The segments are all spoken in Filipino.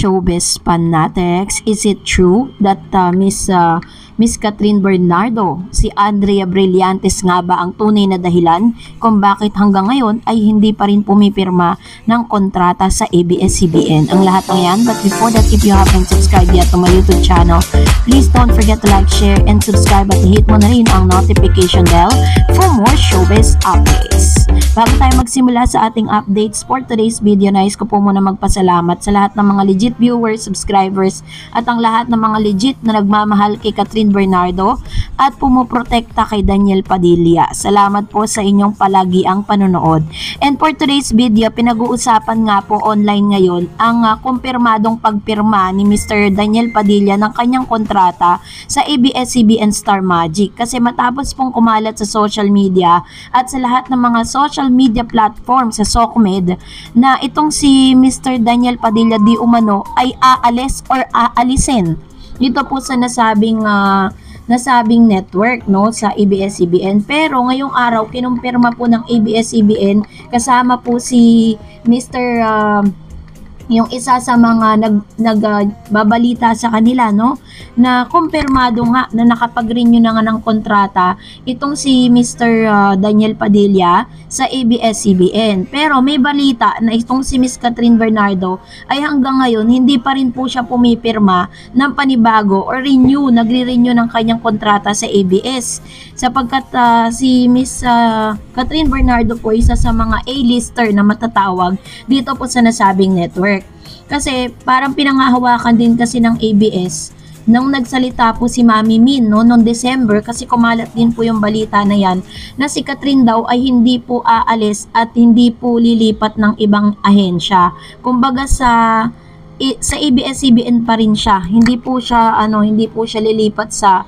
showbiz fanatics, is it true that uh, Miss uh, Miss Catherine Bernardo, si Andrea Brillantes nga ba ang tunay na dahilan kung bakit hanggang ngayon ay hindi pa rin pumipirma ng kontrata sa ABS-CBN? Ang lahat ng yan, but before that, if you haven't subscribed yet to my YouTube channel, please don't forget to like, share, and subscribe at hit mo na rin ang notification bell for more showbiz updates. Bago tayo magsimula sa ating updates for today's video, nais ko po muna magpasalamat sa lahat ng mga legit viewers, subscribers, at ang lahat ng mga legit na nagmamahal kay Catherine Bernardo at pumuprotekta kay Daniel Padilla. Salamat po sa inyong palagi ang panonood. And for today's video, pinag-uusapan nga po online ngayon ang uh, kumpirmadong pagpirma ni Mr. Daniel Padilla ng kanyang kontrata sa ABS-CBN Star Magic. Kasi matapos pong kumalat sa social media at sa lahat ng mga social media platform sa SOCMED na itong si Mr. Daniel Padilla di umano ay aalis or aalisin dito po sa nasabing uh, nasabing network no sa ABS-CBN pero ngayong araw kinumpirma po ng ABS-CBN kasama po si Mr. Uh, yung isa sa mga nag nagbabalita uh, sa kanila no? Na kumpirmado nga na nakapag-renew na nga ng kontrata itong si Mr. Uh, Daniel Padilla sa ABS-CBN pero may balita na itong si Miss Catherine Bernardo ay hanggang ngayon hindi pa rin po siya pumipirma ng panibago or renew nagre-renew ng kanyang kontrata sa ABS sapagkat uh, si Miss uh, Catherine Bernardo po isa sa mga A-lister na matatawag dito po sa nasabing network kasi parang pinangahawakan din kasi ng ABS nung nagsalita po si Mami Min no, noong December kasi kumalat din po yung balita na yan na si Catherine daw ay hindi po aalis at hindi po lilipat ng ibang ahensya. Kumbaga sa sa ABS-CBN pa rin siya. Hindi po siya ano, hindi po siya lilipat sa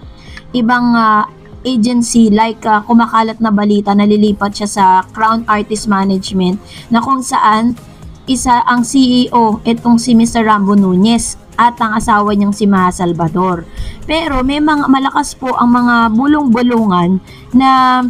ibang uh, agency like uh, kumakalat na balita na lilipat siya sa Crown Artist Management na kung saan isa ang CEO itong si Mr. Rambo Nunez at ang asawa niyang si Maha Salvador. Pero may mga malakas po ang mga bulong-bulungan na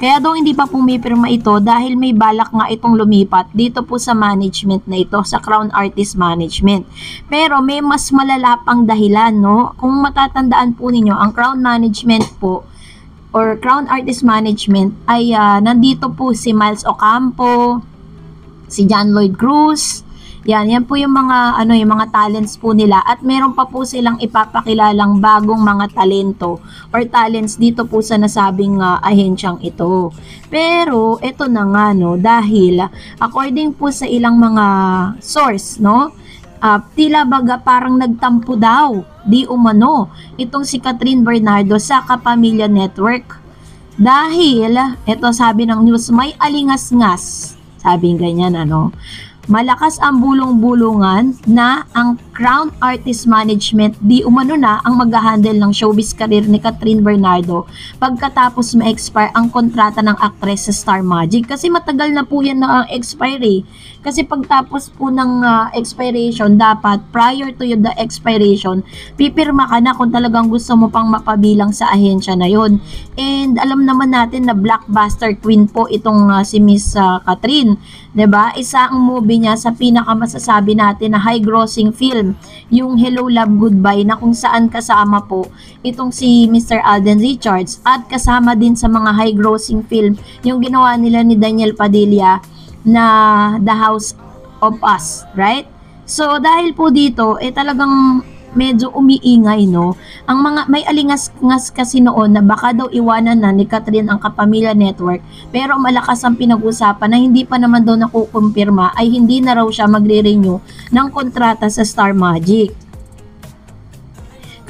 kaya daw hindi pa pumipirma ito dahil may balak nga itong lumipat dito po sa management na ito, sa Crown Artist Management. Pero may mas malala pang dahilan, no? Kung matatandaan po ninyo, ang Crown Management po or Crown Artist Management ay uh, nandito po si Miles Ocampo, si John Lloyd Cruz. Yan, yan po yung mga ano yung mga talents po nila at meron pa po silang ipapakilalang bagong mga talento or talents dito po sa nasabing uh, ahensyang ito. Pero ito na nga no dahil according po sa ilang mga source no uh, tila baga parang nagtampo daw di umano itong si Catherine Bernardo sa Kapamilya Network dahil ito sabi ng news may alingas-ngas sabi ganyan ano. Malakas ang bulong-bulungan na ang Crown Artist Management di umano na ang mag-handle ng showbiz career ni Catherine Bernardo pagkatapos ma-expire ang kontrata ng actress sa Star Magic. Kasi matagal na po yan na expiry kasi pagtapos po ng uh, expiration dapat prior to the expiration pipirma ka na kung talagang gusto mo pang mapabilang sa ahensya na yon and alam naman natin na blockbuster queen po itong uh, si Miss uh, Catherine 'di ba? Isa ang movie niya sa pinakamasasabi natin na high grossing film, yung Hello Love Goodbye na kung saan kasama po itong si Mr. Alden Richards at kasama din sa mga high grossing film yung ginawa nila ni Daniel Padilla na The House of Us, right? So dahil po dito, eh talagang medyo umiingay, no? Ang mga, may alingas-ngas kasi noon na baka daw iwanan na ni Catherine ang Kapamilya Network, pero malakas ang pinag-usapan na hindi pa naman daw nakukumpirma ay hindi na raw siya magre-renew ng kontrata sa Star Magic.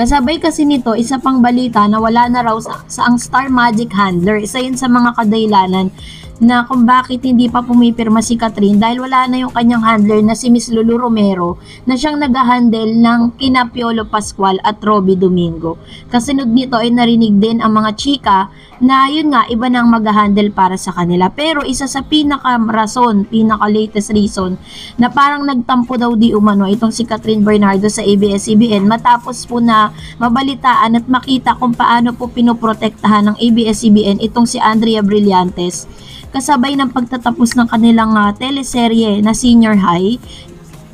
Kasabay kasi nito, isa pang balita na wala na raw sa, sa ang Star Magic handler. Isa yun sa mga kadailanan na kung bakit hindi pa pumipirma si Catherine dahil wala na yung kanyang handler na si Miss Lulu Romero na siyang nag-handle ng kina Piolo Pascual at Robbie Domingo. Kasunod nito ay narinig din ang mga chika na yun nga iba nang mag-handle para sa kanila. Pero isa sa pinaka rason, pinaka latest reason na parang nagtampo daw di umano itong si Catherine Bernardo sa ABS-CBN matapos po na mabalitaan at makita kung paano po pinoprotektahan ng ABS-CBN itong si Andrea Brillantes kasabay ng pagtatapos ng kanilang uh, teleserye na Senior High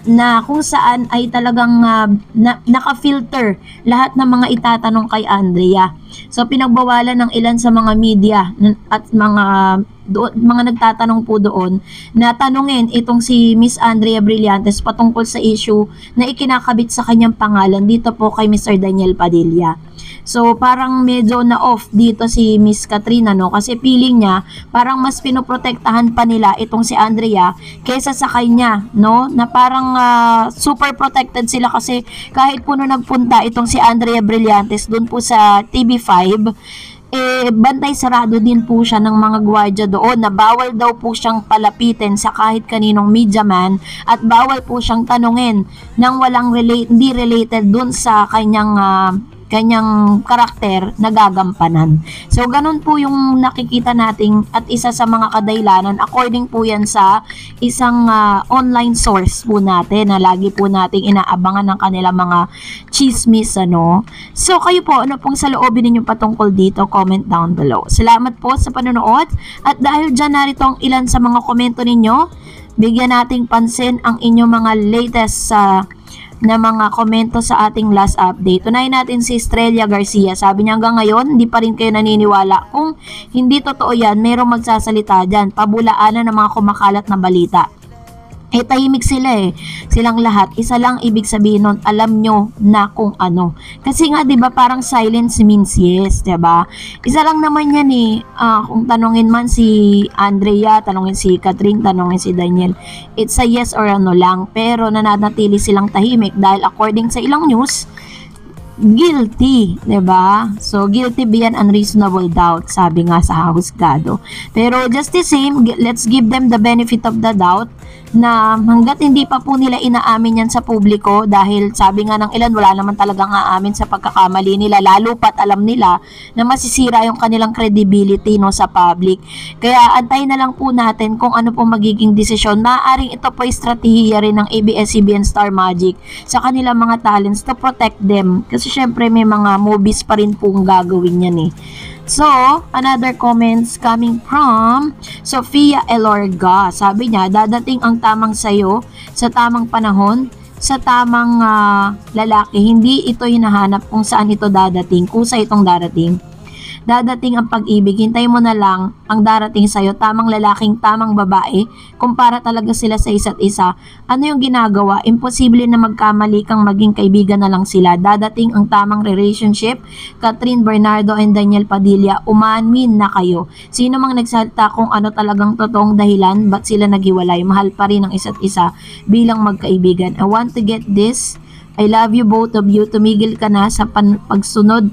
na kung saan ay talagang uh, na, naka-filter lahat ng mga itatanong kay Andrea. So pinagbawalan ng ilan sa mga media at mga doon, mga nagtatanong po doon na tanungin itong si Miss Andrea Brillantes patungkol sa issue na ikinakabit sa kanyang pangalan dito po kay Mr. Daniel Padilla. So, parang medyo na off dito si Miss Katrina, no? Kasi feeling niya, parang mas pinoprotektahan pa nila itong si Andrea kaysa sa kanya, no? Na parang uh, super protected sila kasi kahit po no nagpunta itong si Andrea Brillantes doon po sa TV5, eh, bantay sarado din po siya ng mga gwardiya doon na bawal daw po siyang palapitin sa kahit kaninong media man at bawal po siyang tanungin nang walang relate, hindi related doon sa kanyang uh, kanyang karakter nagagampanan. So, ganun po yung nakikita nating at isa sa mga kadailanan according po yan sa isang uh, online source po natin na lagi po nating inaabangan ng kanilang mga chismis, ano. So, kayo po, ano pong sa loobin ninyo patungkol dito? Comment down below. Salamat po sa panonood at dahil dyan narito ang ilan sa mga komento ninyo, bigyan nating pansin ang inyong mga latest sa uh, na mga komento sa ating last update. Tunayin natin si Estrella Garcia. Sabi niya hanggang ngayon, hindi pa rin kayo naniniwala. Kung hindi totoo yan, mayroong magsasalita dyan. Pabulaanan ng mga kumakalat na balita eh tahimik sila eh. Silang lahat. Isa lang ibig sabihin nun, alam nyo na kung ano. Kasi nga, di ba parang silence means yes, di ba? Isa lang naman yan eh. Uh, kung tanongin man si Andrea, tanongin si Catherine, tanongin si Daniel. It's a yes or ano lang. Pero nananatili silang tahimik dahil according sa ilang news, guilty, 'di ba? So guilty beyond unreasonable doubt, sabi nga sa husgado. Pero just the same, let's give them the benefit of the doubt na hanggat hindi pa po nila inaamin yan sa publiko dahil sabi nga ng ilan wala naman talagang aamin sa pagkakamali nila lalo pat alam nila na masisira yung kanilang credibility no sa public. Kaya antay na lang po natin kung ano po magiging desisyon. Maaaring ito po estratehiya rin ng ABS-CBN Star Magic sa kanilang mga talents to protect them. Kasi syempre may mga movies pa rin pong gagawin yan eh. So, another comments coming from Sofia Elorga. Sabi niya, dadating ang tamang sayo sa tamang panahon, sa tamang uh, lalaki. Hindi ito hinahanap kung saan ito dadating, kung sa itong darating dadating ang pag-ibig. Hintay mo na lang ang darating sa'yo, tamang lalaking, tamang babae, kumpara talaga sila sa isa't isa. Ano yung ginagawa? Imposible na magkamali kang maging kaibigan na lang sila. Dadating ang tamang relationship. Catherine Bernardo and Daniel Padilla, umamin na kayo. Sino mang nagsalita kung ano talagang totoong dahilan, ba't sila naghiwalay? Mahal pa rin ang isa't isa bilang magkaibigan. I want to get this. I love you both of you. Tumigil ka na sa pagsunod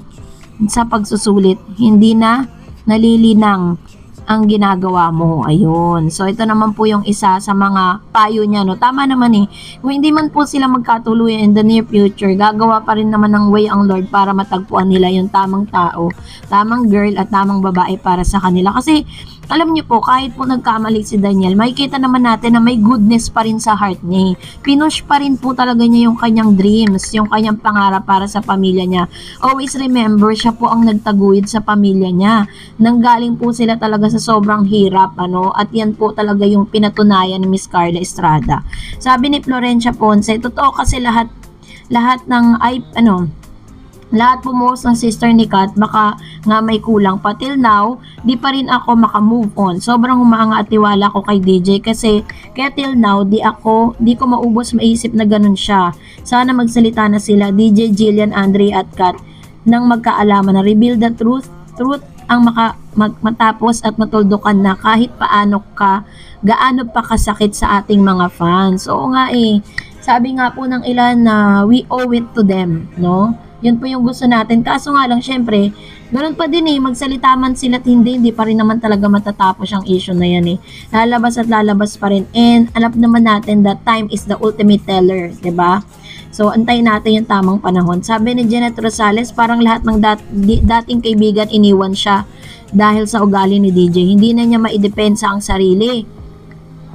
sa pagsusulit, hindi na nalilinang ang ginagawa mo. Ayun. So, ito naman po yung isa sa mga payo niya. No? Tama naman eh. Kung hindi man po sila magkatuluyan in the near future, gagawa pa rin naman ng way ang Lord para matagpuan nila yung tamang tao, tamang girl at tamang babae para sa kanila. Kasi, alam niyo po, kahit po nagkamali si Daniel, makikita naman natin na may goodness pa rin sa heart niya. Pinush pa rin po talaga niya yung kanyang dreams, yung kanyang pangarap para sa pamilya niya. Always remember, siya po ang nagtaguyod sa pamilya niya. Nanggaling po sila talaga sa sobrang hirap, ano, at yan po talaga yung pinatunayan ni Miss Carla Estrada. Sabi ni Florencia Ponce, totoo kasi lahat lahat ng ay ano lahat bumuhos ng sister ni Kat, baka nga may kulang pa. Till now, di pa rin ako makamove on. Sobrang humaanga at tiwala ko kay DJ kasi kaya till now, di ako, di ko maubos maisip na ganun siya. Sana magsalita na sila, DJ, Jillian, Andre at Kat, nang magkaalaman na reveal the truth, truth ang maka, mag, matapos at matuldukan na kahit paano ka, gaano pa kasakit sa ating mga fans. Oo nga eh, sabi nga po ng ilan na we owe it to them, no? Yun po yung gusto natin. Kaso nga lang, syempre, ganun pa din eh, magsalita man sila at hindi, hindi pa rin naman talaga matatapos ang issue na yan eh. Lalabas at lalabas pa rin. And alam naman natin that time is the ultimate teller, ba? Diba? So, antayin natin yung tamang panahon. Sabi ni Janet Rosales, parang lahat ng dat di, dating kaibigan iniwan siya dahil sa ugali ni DJ. Hindi na niya maidepensa ang sarili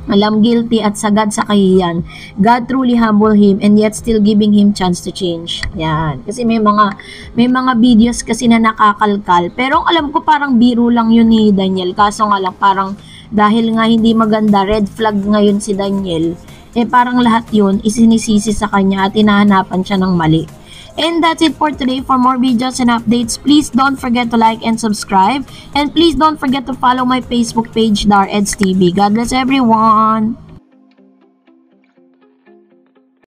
alam guilty at sagad sa kahiyan. God truly humble him and yet still giving him chance to change. Yan. Kasi may mga may mga videos kasi na nakakalkal. Pero alam ko parang biro lang yun ni Daniel. Kaso nga lang parang dahil nga hindi maganda, red flag ngayon si Daniel eh parang lahat yun isinisisi sa kanya at hinahanapan siya ng mali. And that's it for today. For more videos and updates, please don't forget to like and subscribe. And please don't forget to follow my Facebook page, DarEds TV. God bless everyone!